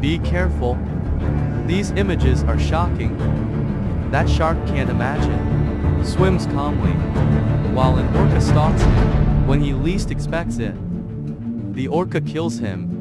Be careful. These images are shocking. That shark can't imagine. Swims calmly. While an orca stalks him when he least expects it. The orca kills him